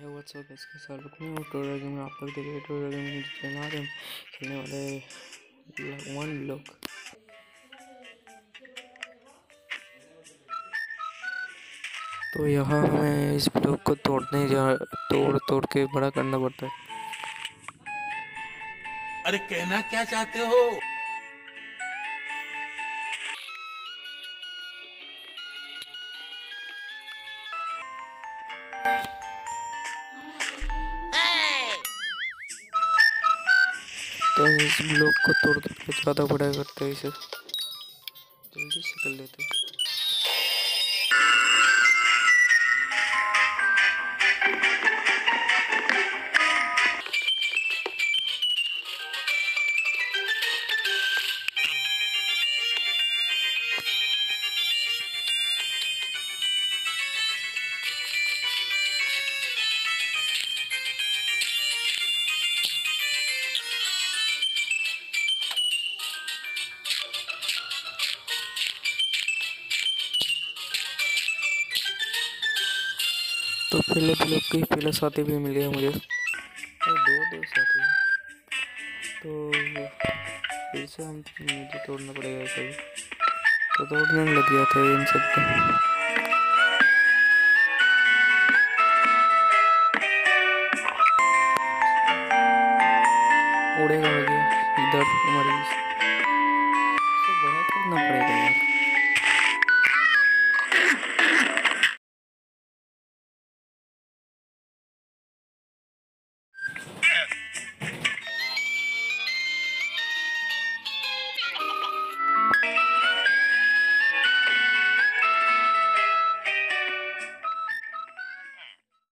है व्हाट्सअप इसके साथ रुकने और टोरा गेम में आप लोग देख रहे टोरा गेम में चला रहे खेलने वाले वन ब्लॉक तो यहाँ हमें इस ब्लॉक को तोड़ने जा, तोड़ तोड़ के बड़ा करना पड़ता है। अरे कहना क्या चाहते हो? तो इस ब्लॉक को तोड़ तोड़ के ज़्यादा बड़ा करते हैं इसे। जल्दी से कर लेते हैं। तो पहले ब्लॉक के पहला साथी भी मिल गया मुझे। तो दो दो साथी तो फिर से हम मुझे तोड़ना पड़ेगा कभी। तो तोड़ने लग गया था इन सबको उड़ेगा गया इधर हमारे इसे बड़ा करना पड़ेगा।